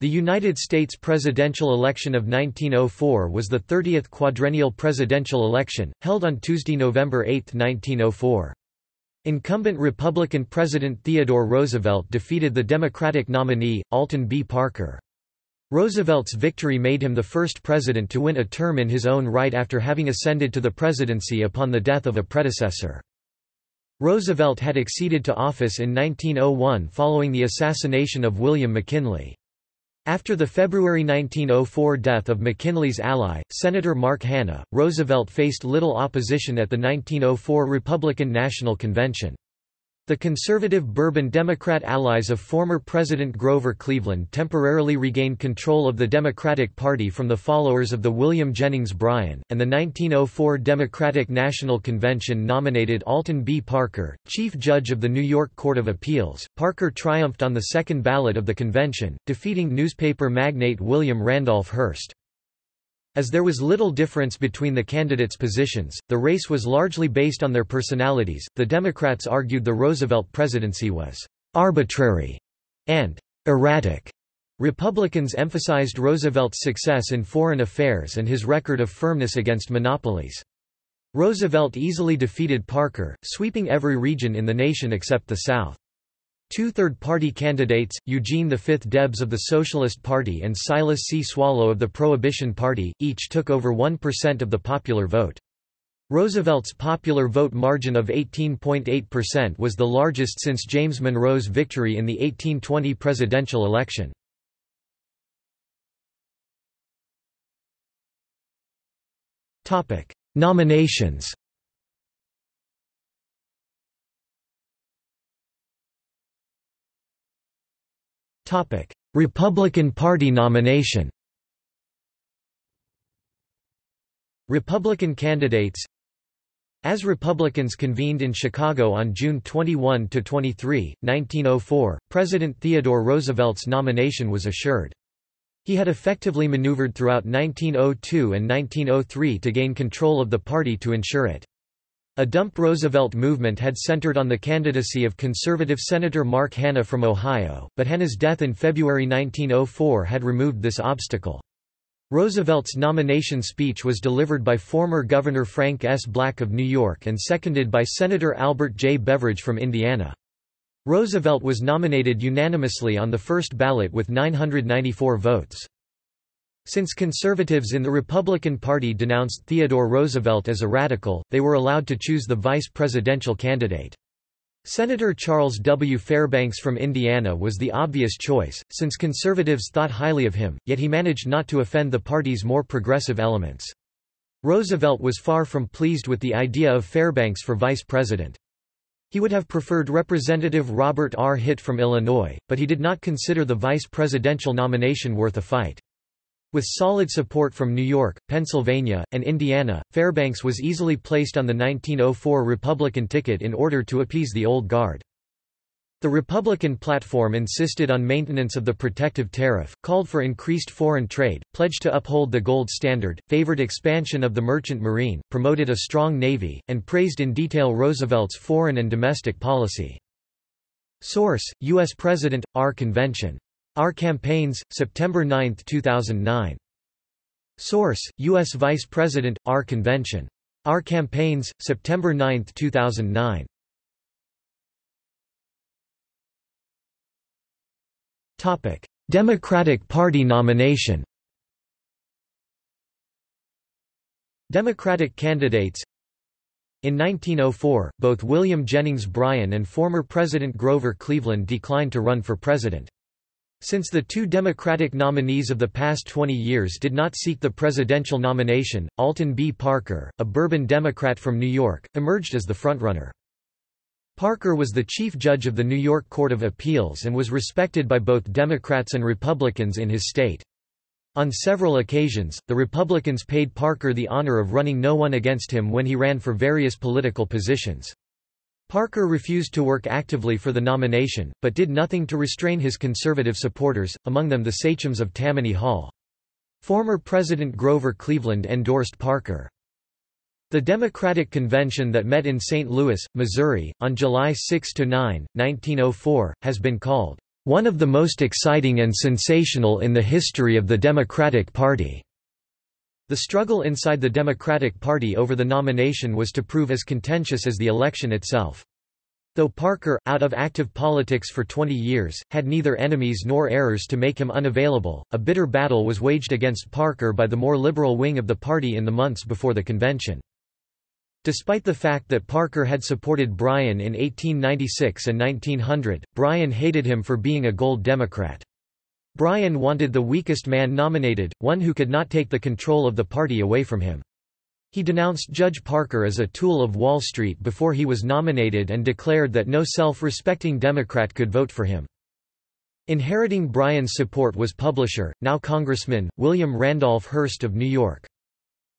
The United States presidential election of 1904 was the 30th quadrennial presidential election, held on Tuesday, November 8, 1904. Incumbent Republican President Theodore Roosevelt defeated the Democratic nominee, Alton B. Parker. Roosevelt's victory made him the first president to win a term in his own right after having ascended to the presidency upon the death of a predecessor. Roosevelt had acceded to office in 1901 following the assassination of William McKinley. After the February 1904 death of McKinley's ally, Senator Mark Hanna, Roosevelt faced little opposition at the 1904 Republican National Convention. The conservative Bourbon Democrat allies of former President Grover Cleveland temporarily regained control of the Democratic Party from the followers of the William Jennings Bryan, and the 1904 Democratic National Convention nominated Alton B. Parker, Chief Judge of the New York Court of Appeals. Parker triumphed on the second ballot of the convention, defeating newspaper magnate William Randolph Hearst. As there was little difference between the candidates' positions, the race was largely based on their personalities. The Democrats argued the Roosevelt presidency was arbitrary and erratic. Republicans emphasized Roosevelt's success in foreign affairs and his record of firmness against monopolies. Roosevelt easily defeated Parker, sweeping every region in the nation except the South. Two third-party candidates, Eugene V. Debs of the Socialist Party and Silas C. Swallow of the Prohibition Party, each took over 1% of the popular vote. Roosevelt's popular vote margin of 18.8% was the largest since James Monroe's victory in the 1820 presidential election. Nominations Topic: Republican Party nomination. Republican candidates As Republicans convened in Chicago on June 21 to 23, 1904, President Theodore Roosevelt's nomination was assured. He had effectively maneuvered throughout 1902 and 1903 to gain control of the party to ensure it. A dump Roosevelt movement had centered on the candidacy of conservative Senator Mark Hanna from Ohio, but Hanna's death in February 1904 had removed this obstacle. Roosevelt's nomination speech was delivered by former Governor Frank S. Black of New York and seconded by Senator Albert J. Beveridge from Indiana. Roosevelt was nominated unanimously on the first ballot with 994 votes. Since conservatives in the Republican Party denounced Theodore Roosevelt as a radical, they were allowed to choose the vice presidential candidate. Senator Charles W. Fairbanks from Indiana was the obvious choice, since conservatives thought highly of him, yet he managed not to offend the party's more progressive elements. Roosevelt was far from pleased with the idea of Fairbanks for vice president. He would have preferred Representative Robert R. Hitt from Illinois, but he did not consider the vice presidential nomination worth a fight. With solid support from New York, Pennsylvania, and Indiana, Fairbanks was easily placed on the 1904 Republican ticket in order to appease the old guard. The Republican platform insisted on maintenance of the protective tariff, called for increased foreign trade, pledged to uphold the gold standard, favored expansion of the merchant marine, promoted a strong navy, and praised in detail Roosevelt's foreign and domestic policy. Source: U.S. President, R. Convention our Campaigns, September 9, 2009. Source: U.S. Vice President, Our Convention. Our Campaigns, September 9, 2009. Topic: Democratic Party nomination. Democratic candidates in 1904, both William Jennings Bryan and former President Grover Cleveland declined to run for president. Since the two Democratic nominees of the past 20 years did not seek the presidential nomination, Alton B. Parker, a Bourbon Democrat from New York, emerged as the frontrunner. Parker was the chief judge of the New York Court of Appeals and was respected by both Democrats and Republicans in his state. On several occasions, the Republicans paid Parker the honor of running no one against him when he ran for various political positions. Parker refused to work actively for the nomination, but did nothing to restrain his conservative supporters, among them the sachems of Tammany Hall. Former President Grover Cleveland endorsed Parker. The Democratic Convention that met in St. Louis, Missouri, on July 6–9, 1904, has been called, one of the most exciting and sensational in the history of the Democratic Party." The struggle inside the Democratic Party over the nomination was to prove as contentious as the election itself. Though Parker, out of active politics for 20 years, had neither enemies nor errors to make him unavailable, a bitter battle was waged against Parker by the more liberal wing of the party in the months before the convention. Despite the fact that Parker had supported Bryan in 1896 and 1900, Bryan hated him for being a gold Democrat. Bryan wanted the weakest man nominated, one who could not take the control of the party away from him. He denounced Judge Parker as a tool of Wall Street before he was nominated and declared that no self-respecting Democrat could vote for him. Inheriting Bryan's support was publisher, now Congressman, William Randolph Hearst of New York.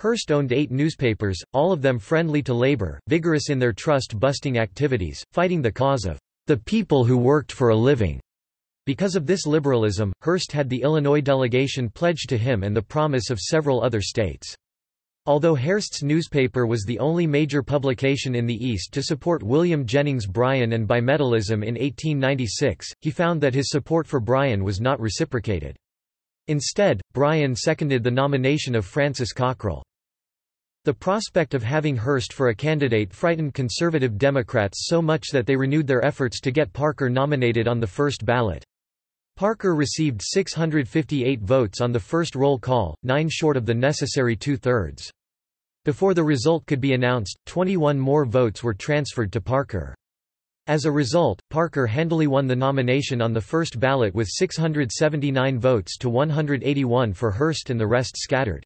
Hearst owned eight newspapers, all of them friendly to labor, vigorous in their trust-busting activities, fighting the cause of the people who worked for a living. Because of this liberalism, Hearst had the Illinois delegation pledged to him and the promise of several other states. Although Hearst's newspaper was the only major publication in the East to support William Jennings Bryan and bimetallism in 1896, he found that his support for Bryan was not reciprocated. Instead, Bryan seconded the nomination of Francis Cockrell. The prospect of having Hearst for a candidate frightened conservative Democrats so much that they renewed their efforts to get Parker nominated on the first ballot. Parker received 658 votes on the first roll call, nine short of the necessary two-thirds. Before the result could be announced, 21 more votes were transferred to Parker. As a result, Parker handily won the nomination on the first ballot with 679 votes to 181 for Hearst and the rest scattered.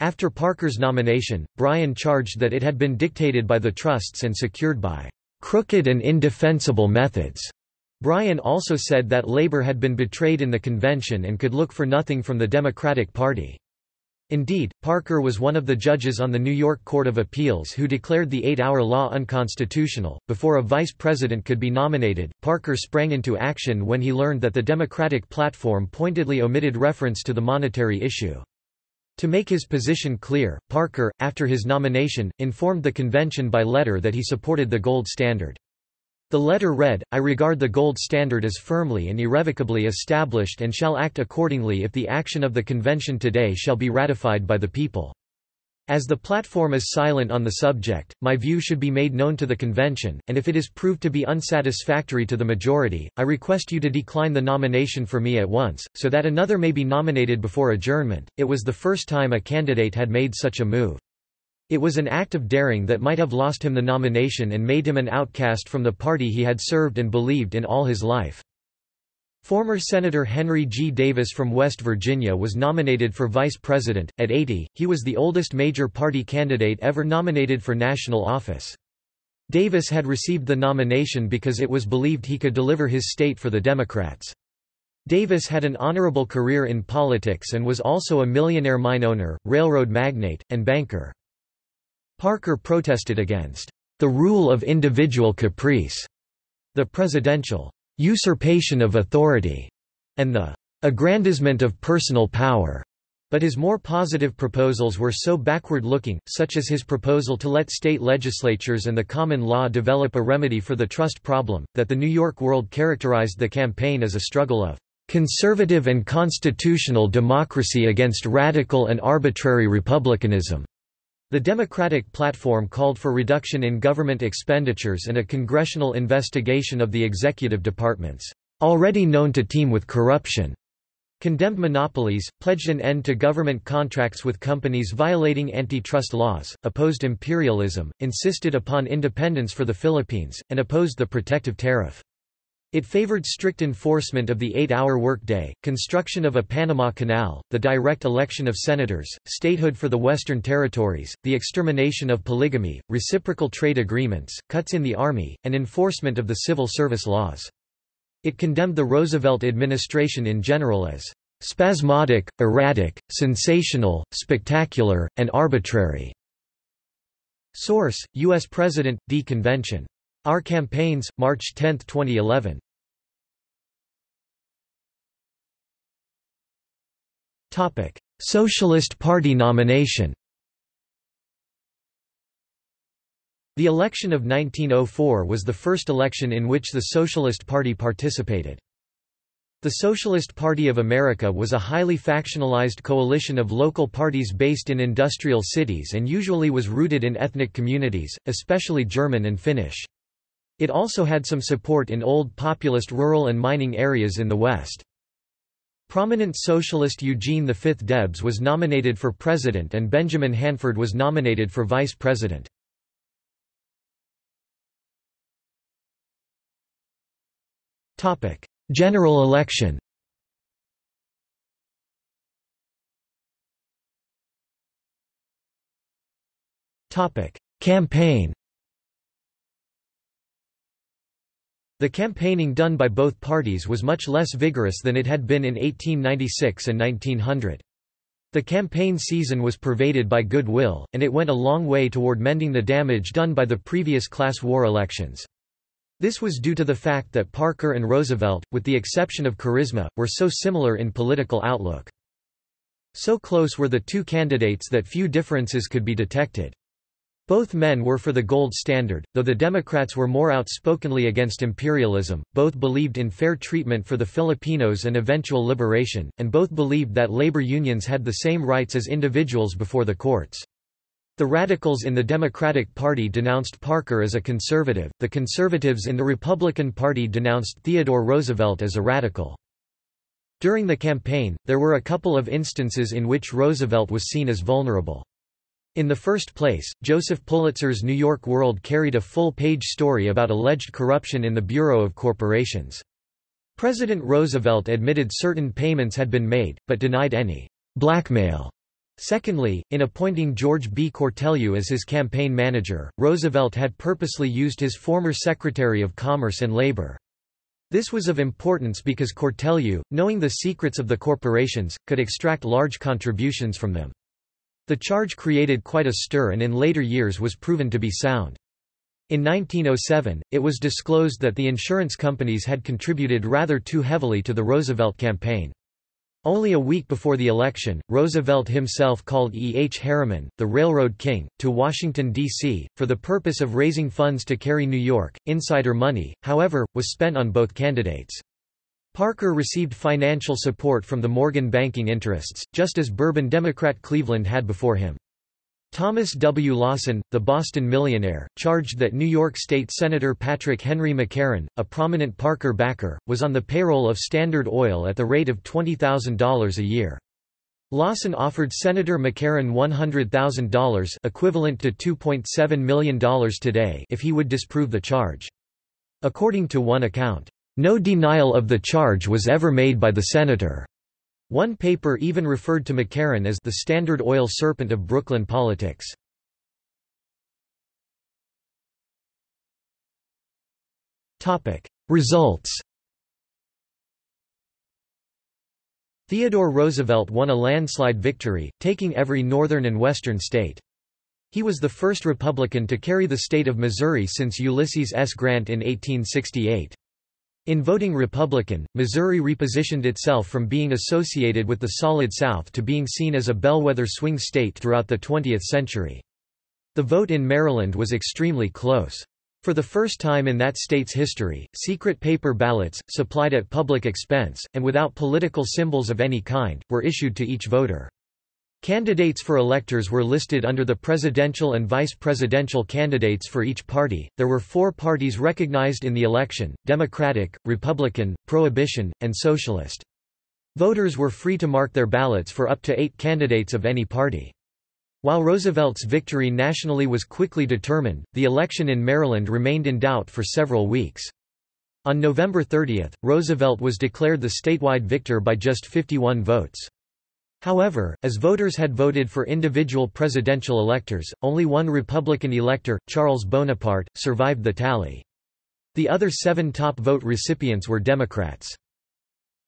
After Parker's nomination, Bryan charged that it had been dictated by the trusts and secured by crooked and indefensible methods. Bryan also said that Labor had been betrayed in the convention and could look for nothing from the Democratic Party. Indeed, Parker was one of the judges on the New York Court of Appeals who declared the eight-hour law unconstitutional. Before a vice president could be nominated, Parker sprang into action when he learned that the Democratic platform pointedly omitted reference to the monetary issue. To make his position clear, Parker, after his nomination, informed the convention by letter that he supported the gold standard. The letter read, I regard the gold standard as firmly and irrevocably established and shall act accordingly if the action of the convention today shall be ratified by the people. As the platform is silent on the subject, my view should be made known to the convention, and if it is proved to be unsatisfactory to the majority, I request you to decline the nomination for me at once, so that another may be nominated before adjournment. It was the first time a candidate had made such a move. It was an act of daring that might have lost him the nomination and made him an outcast from the party he had served and believed in all his life. Former Senator Henry G. Davis from West Virginia was nominated for vice president. At 80, he was the oldest major party candidate ever nominated for national office. Davis had received the nomination because it was believed he could deliver his state for the Democrats. Davis had an honorable career in politics and was also a millionaire mine owner, railroad magnate, and banker. Parker protested against the rule of individual caprice, the presidential usurpation of authority, and the aggrandizement of personal power. But his more positive proposals were so backward-looking, such as his proposal to let state legislatures and the common law develop a remedy for the trust problem, that the New York World characterized the campaign as a struggle of conservative and constitutional democracy against radical and arbitrary republicanism. The Democratic platform called for reduction in government expenditures and a congressional investigation of the executive departments, already known to teem with corruption, condemned monopolies, pledged an end to government contracts with companies violating antitrust laws, opposed imperialism, insisted upon independence for the Philippines, and opposed the protective tariff. It favored strict enforcement of the eight-hour workday, construction of a Panama Canal, the direct election of senators, statehood for the Western Territories, the extermination of polygamy, reciprocal trade agreements, cuts in the Army, and enforcement of the civil service laws. It condemned the Roosevelt administration in general as spasmodic, erratic, sensational, spectacular, and arbitrary. Source: U.S. President, D. Convention our Campaigns, March 10, 2011. Topic: Socialist Party nomination. The election of 1904 was the first election in which the Socialist Party participated. The Socialist Party of America was a highly factionalized coalition of local parties based in industrial cities and usually was rooted in ethnic communities, especially German and Finnish. It also had some support in old populist rural and mining areas in the West. Prominent socialist Eugene V Debs was nominated for president and Benjamin Hanford was nominated for vice president. General election Campaign The campaigning done by both parties was much less vigorous than it had been in 1896 and 1900. The campaign season was pervaded by goodwill, and it went a long way toward mending the damage done by the previous class war elections. This was due to the fact that Parker and Roosevelt, with the exception of charisma, were so similar in political outlook. So close were the two candidates that few differences could be detected. Both men were for the gold standard, though the Democrats were more outspokenly against imperialism, both believed in fair treatment for the Filipinos and eventual liberation, and both believed that labor unions had the same rights as individuals before the courts. The radicals in the Democratic Party denounced Parker as a conservative, the conservatives in the Republican Party denounced Theodore Roosevelt as a radical. During the campaign, there were a couple of instances in which Roosevelt was seen as vulnerable. In the first place, Joseph Pulitzer's New York World carried a full-page story about alleged corruption in the Bureau of Corporations. President Roosevelt admitted certain payments had been made, but denied any blackmail Secondly, in appointing George B. Cortelyou as his campaign manager, Roosevelt had purposely used his former Secretary of Commerce and Labor. This was of importance because Cortelyou, knowing the secrets of the corporations, could extract large contributions from them. The charge created quite a stir and in later years was proven to be sound. In 1907, it was disclosed that the insurance companies had contributed rather too heavily to the Roosevelt campaign. Only a week before the election, Roosevelt himself called E. H. Harriman, the Railroad King, to Washington, D.C., for the purpose of raising funds to carry New York. Insider money, however, was spent on both candidates. Parker received financial support from the Morgan banking interests, just as Bourbon Democrat Cleveland had before him. Thomas W. Lawson, the Boston millionaire, charged that New York State Senator Patrick Henry McCarren, a prominent Parker backer, was on the payroll of Standard Oil at the rate of $20,000 a year. Lawson offered Senator McCarren $100,000 equivalent to $2.7 million today if he would disprove the charge. According to one account, "...no denial of the charge was ever made by the senator." One paper even referred to McCarren as the Standard Oil serpent of Brooklyn politics. Results Theodore Roosevelt won a landslide victory, taking every northern and western state. He was the first Republican to carry the state of Missouri since Ulysses S. Grant in 1868. In voting Republican, Missouri repositioned itself from being associated with the Solid South to being seen as a bellwether swing state throughout the 20th century. The vote in Maryland was extremely close. For the first time in that state's history, secret paper ballots, supplied at public expense, and without political symbols of any kind, were issued to each voter. Candidates for electors were listed under the presidential and vice presidential candidates for each party. There were four parties recognized in the election Democratic, Republican, Prohibition, and Socialist. Voters were free to mark their ballots for up to eight candidates of any party. While Roosevelt's victory nationally was quickly determined, the election in Maryland remained in doubt for several weeks. On November 30, Roosevelt was declared the statewide victor by just 51 votes. However, as voters had voted for individual presidential electors, only one Republican elector, Charles Bonaparte, survived the tally. The other seven top vote recipients were Democrats.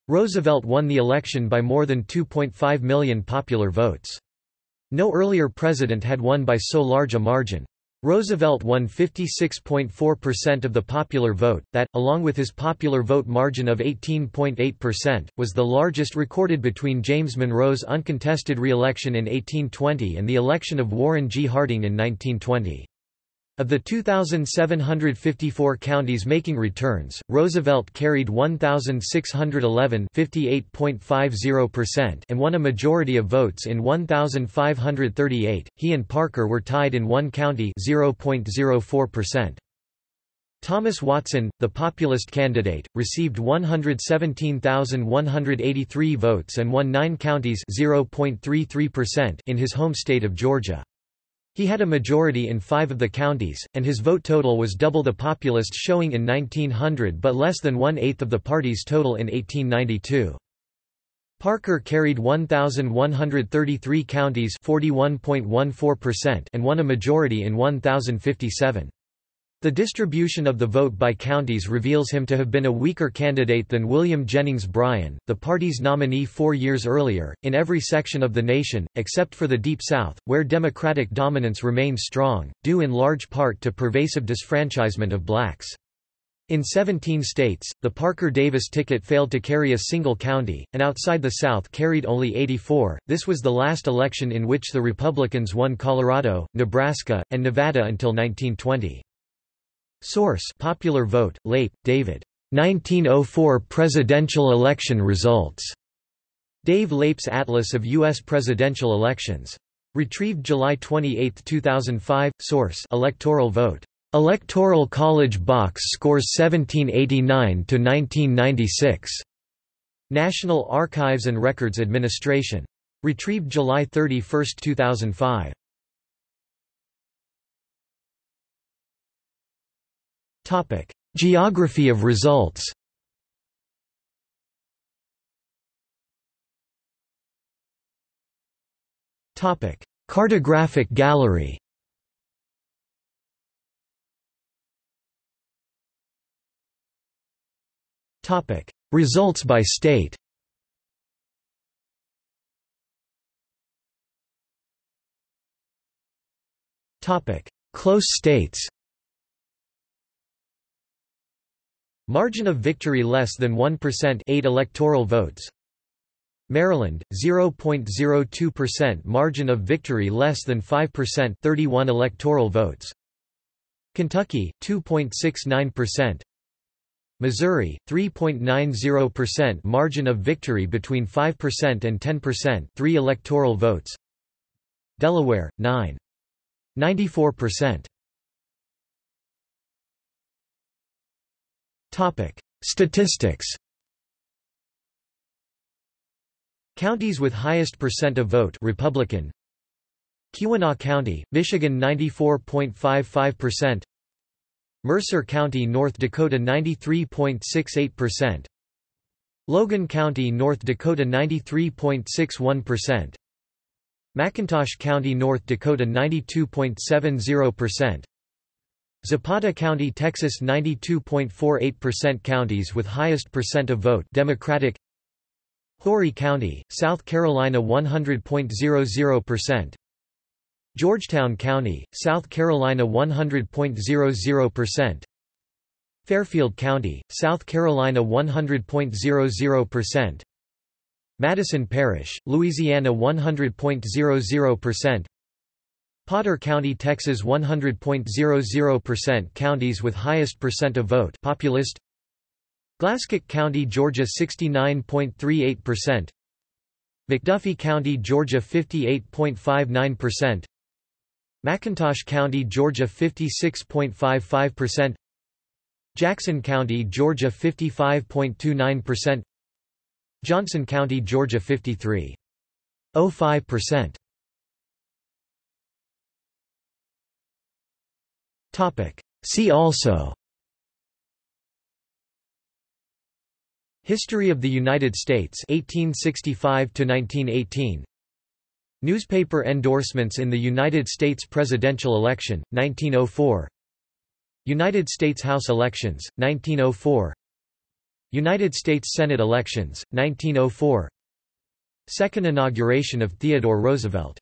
Roosevelt won the election by more than 2.5 million popular votes. No earlier president had won by so large a margin. Roosevelt won 56.4% of the popular vote, that, along with his popular vote margin of 18.8%, was the largest recorded between James Monroe's uncontested re-election in 1820 and the election of Warren G. Harding in 1920. Of the 2,754 counties making returns, Roosevelt carried 1,611 and won a majority of votes in 1,538. He and Parker were tied in one county 0.04%. Thomas Watson, the populist candidate, received 117,183 votes and won nine counties in his home state of Georgia. He had a majority in five of the counties, and his vote total was double the populist showing in 1900 but less than one-eighth of the party's total in 1892. Parker carried 1,133 counties and won a majority in 1,057. The distribution of the vote by counties reveals him to have been a weaker candidate than William Jennings Bryan, the party's nominee four years earlier, in every section of the nation, except for the Deep South, where Democratic dominance remained strong, due in large part to pervasive disfranchisement of blacks. In 17 states, the Parker-Davis ticket failed to carry a single county, and outside the South carried only 84. This was the last election in which the Republicans won Colorado, Nebraska, and Nevada until 1920. Source Popular Vote, Leip, David. 1904 presidential election results. Dave Leip's Atlas of U.S. presidential elections. Retrieved July 28, 2005. Source Electoral Vote. Electoral College Box scores 1789 to 1996. National Archives and Records Administration. Retrieved July 31, 2005. Topic: Geography of results. Topic: Cartographic gallery. Topic: Results by state. Topic: Close states. Margin of victory less than 1% 8 electoral votes. Maryland 0.02% margin of victory less than 5% 31 electoral votes. Kentucky 2.69%. Missouri 3.90% margin of victory between 5% and 10% 3 electoral votes. Delaware 9. Statistics. Counties with highest percent of vote Republican. Keweenaw County, Michigan 94.55%. Mercer County, North Dakota 93.68%. Logan County, North Dakota 93.61%. McIntosh County, North Dakota 92.70%. Zapata County, Texas 92.48% Counties with highest percent of vote Democratic. Horry County, South Carolina 100.00% Georgetown County, South Carolina 100.00% Fairfield County, South Carolina 100.00% Madison Parish, Louisiana 100.00% Potter County, Texas 100.00% Counties with highest percent of vote populist. Glasscock County, Georgia 69.38% McDuffie County, Georgia 58.59% McIntosh County, Georgia 56.55% Jackson County, Georgia 55.29% Johnson County, Georgia 53.05% Topic. See also. History of the United States 1865 to 1918 Newspaper endorsements in the United States presidential election 1904 United States House elections 1904 United States Senate elections 1904 Second inauguration of Theodore Roosevelt